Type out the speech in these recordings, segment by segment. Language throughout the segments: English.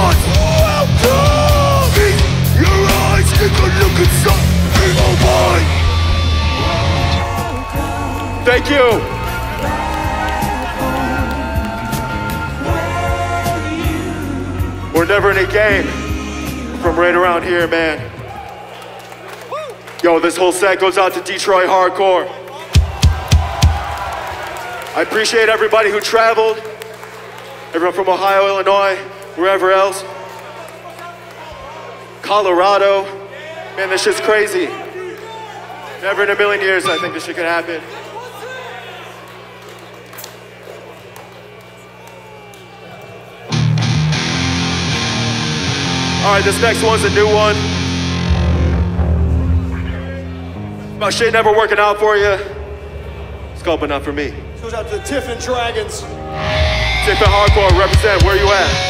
welcome Keep your eyes, take a look Thank you! We're Never Ending Game from right around here, man. Yo, this whole set goes out to Detroit Hardcore. I appreciate everybody who traveled, everyone from Ohio, Illinois, wherever else. Colorado. Man, this shit's crazy. Never in a million years I think this shit could happen. All right, this next one's a new one. My shit never working out for you. It's called But Not For Me. Goes out to the Tiffin Dragons. Tiffin Hardcore, represent. Where you at?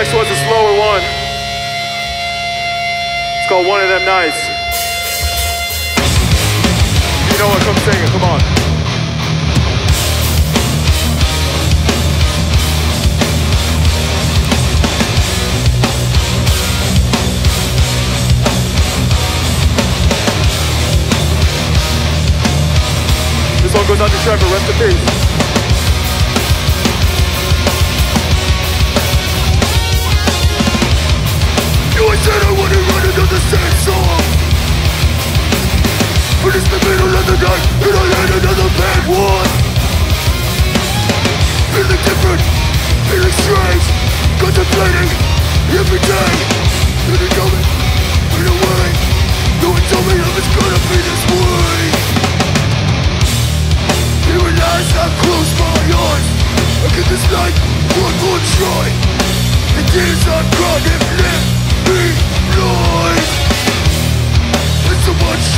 next one's a slower one. It's called One of Them Nights. You know what? Come sing it. Come on. This one goes out to Trevor. Rest in peace. I said I wouldn't run another sad song But it's the middle of the night And I had another bad one. Feeling different Feeling strange. Contemplating Every day. And it coming In a way No one told me it was gonna be this way. Even as I close my eyes I get this night one more try. The tears I've cried have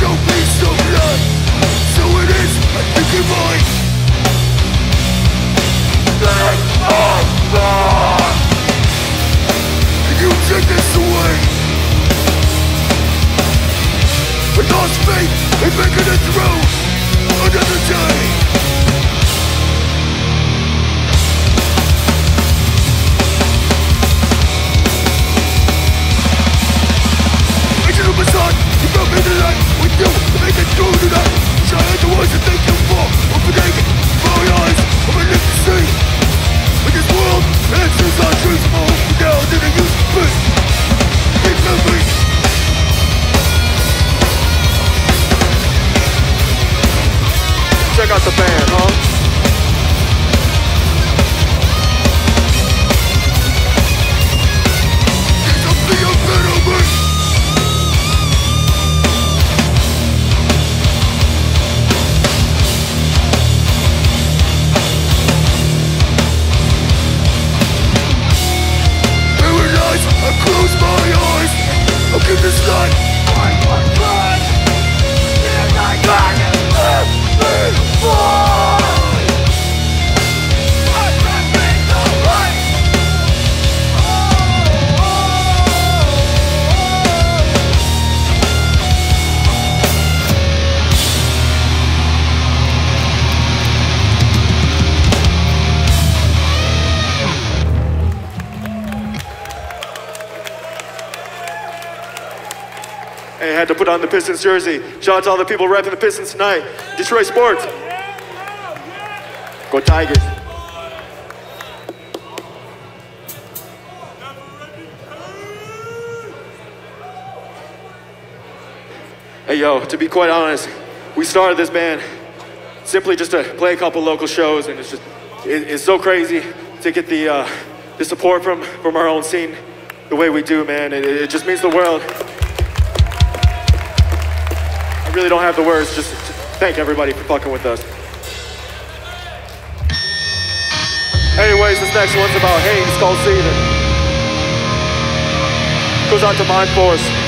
show me some light So it is, I think burn And you take this away. Lost faith in making it through Another day put on the Pistons jersey. Shout out to all the people repping the Pistons tonight. Detroit Sports. Go Tigers. Hey, yo, to be quite honest, we started this band simply just to play a couple local shows, and it's just, it, it's so crazy to get the, uh, the support from, from our own scene the way we do, man. It, it just means the world. Really don't have the words. Just, thank everybody for fucking with us. Anyways, this next one's about hate. It's called Season. Goes out to Mindforce.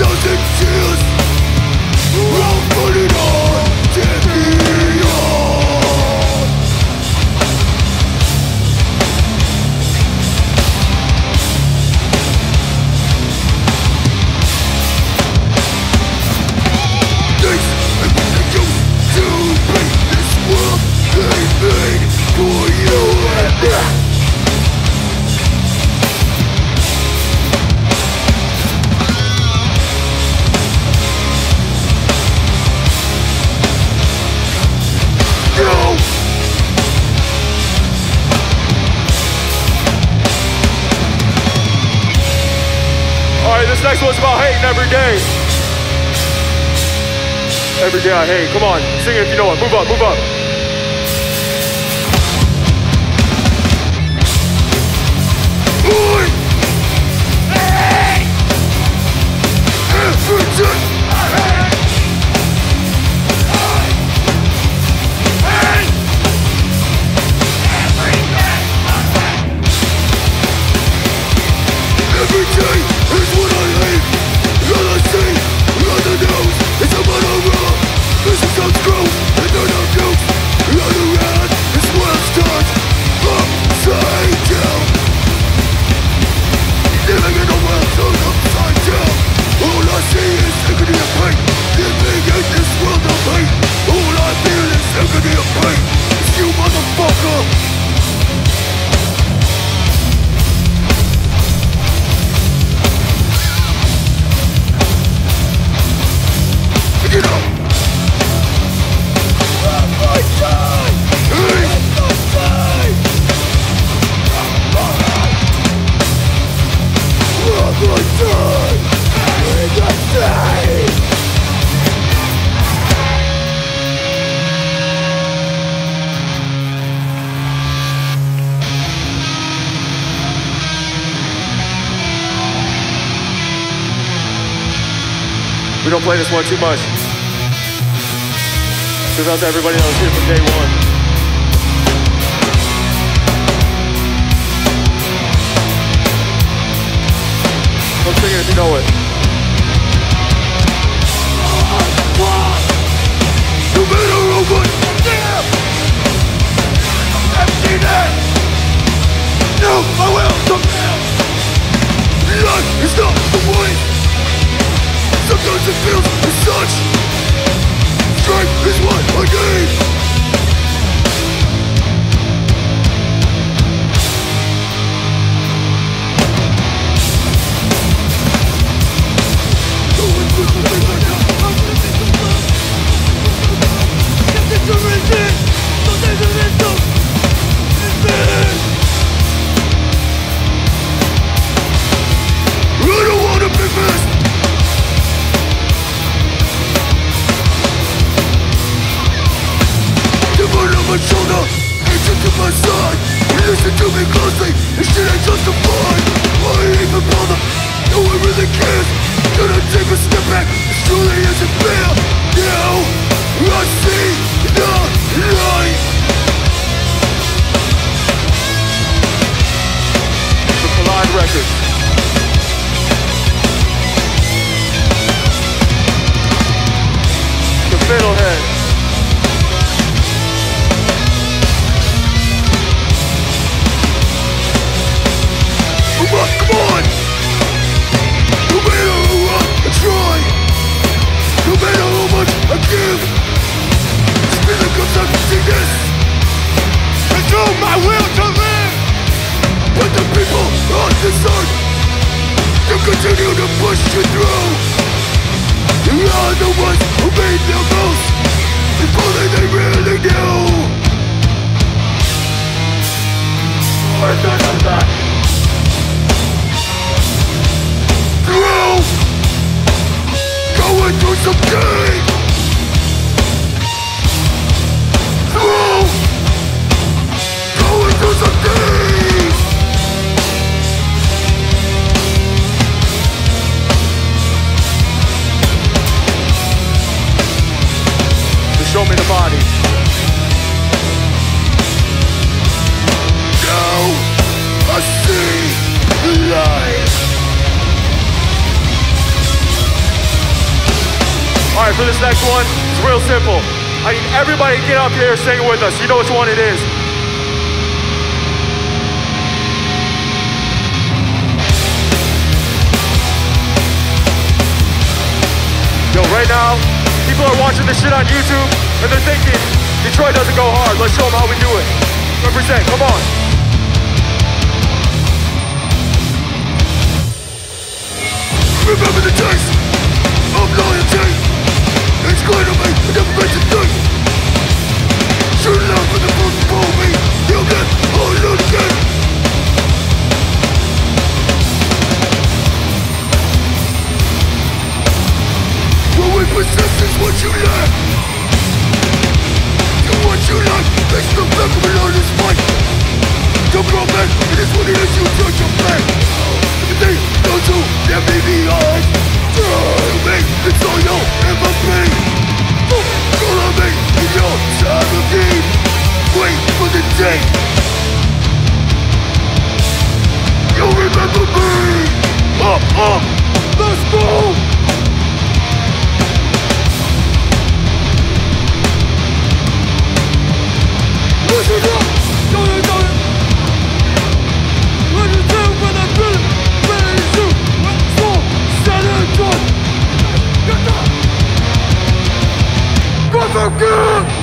doesn't Every day I hate. Come on, sing it if you know it. Move up, move up. Oi! One too much. Goes out to everybody that was here from day one. Don't sing it if you know it. No matter what Damn! Emptiness! No, I will compel! Life is not the way! Sometimes it feels as such. Strength is what I need for this next one it's real simple. I need everybody to get up here and sing with us. You know which one it is. Yo, right now, people are watching this shit on YouTube and they're thinking, Detroit doesn't go hard. Let's show them how we do it. Represent, come on. Remember the taste of loyalty it's going to make a Shoot it out the first for me. You get all you get What we possess is what you lack. You what you lack It's the back of an honest fight. Don't go back It is what it is, you judge your back Everything goes to that baby eyes for the day. You remember me? Up, up, don't you know When you do, when I do, it up.